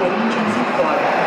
Corinthians e fora.